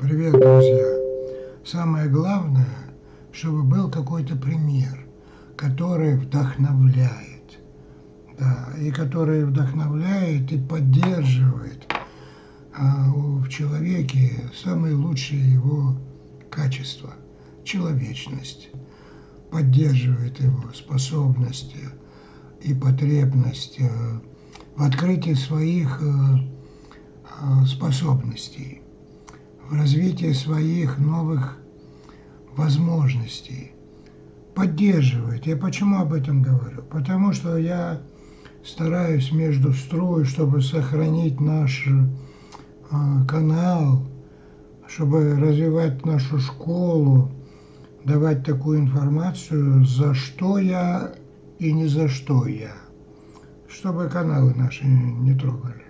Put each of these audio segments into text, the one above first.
Привет, друзья! Самое главное, чтобы был какой-то пример, который вдохновляет. Да, и который вдохновляет и поддерживает а, в человеке самые лучшие его качества. Человечность. Поддерживает его способности и потребность э, в открытии своих э, э, способностей в развитии своих новых возможностей, поддерживает. Я почему об этом говорю? Потому что я стараюсь между струй, чтобы сохранить наш э, канал, чтобы развивать нашу школу, давать такую информацию, за что я и не за что я, чтобы каналы наши не трогали.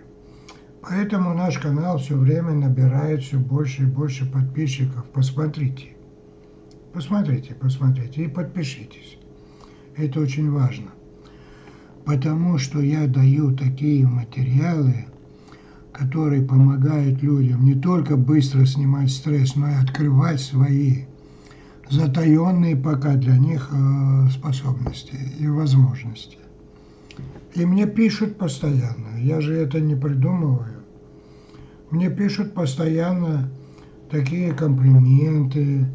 Поэтому наш канал все время набирает все больше и больше подписчиков. Посмотрите. Посмотрите, посмотрите и подпишитесь. Это очень важно. Потому что я даю такие материалы, которые помогают людям не только быстро снимать стресс, но и открывать свои затаенные пока для них э, способности и возможности. И мне пишут постоянно, я же это не придумываю. Мне пишут постоянно такие комплименты.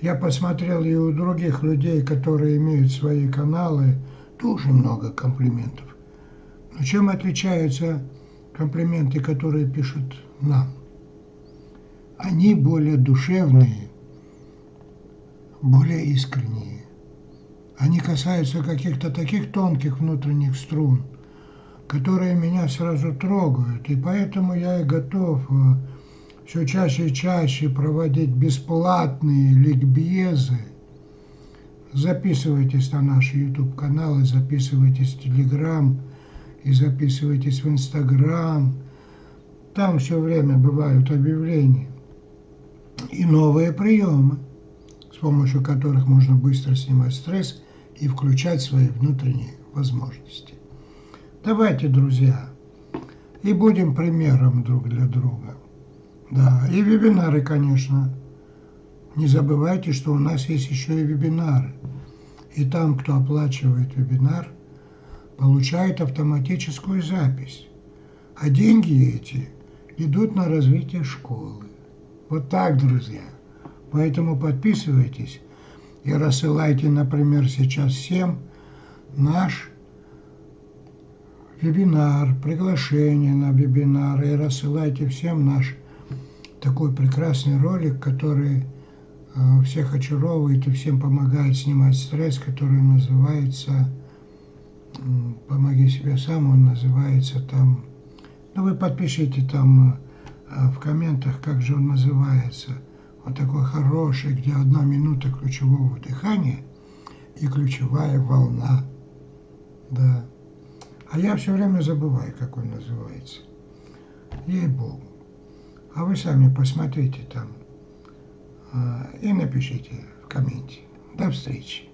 Я посмотрел и у других людей, которые имеют свои каналы, тоже много комплиментов. Но чем отличаются комплименты, которые пишут нам? Они более душевные, более искренние. Они касаются каких-то таких тонких внутренних струн, которые меня сразу трогают. И поэтому я и готов э, все чаще и чаще проводить бесплатные ликбезы. Записывайтесь на наш YouTube канал, и записывайтесь в Telegram, и записывайтесь в Instagram. Там все время бывают объявления и новые приемы, с помощью которых можно быстро снимать стресс и включать свои внутренние возможности. Давайте, друзья, и будем примером друг для друга. Да, и вебинары, конечно. Не забывайте, что у нас есть еще и вебинары. И там, кто оплачивает вебинар, получает автоматическую запись. А деньги эти идут на развитие школы. Вот так, друзья. Поэтому подписывайтесь и рассылайте, например, сейчас всем наш вебинар, приглашение на вебинар и рассылайте всем наш такой прекрасный ролик, который э, всех очаровывает и всем помогает снимать стресс, который называется «Помоги себе сам», он называется там, ну вы подпишите там э, в комментах, как же он называется – он такой хороший, где одна минута ключевого дыхания и ключевая волна. Да. А я все время забываю, как он называется. Ей-богу. А вы сами посмотрите там а, и напишите в комменте. До встречи.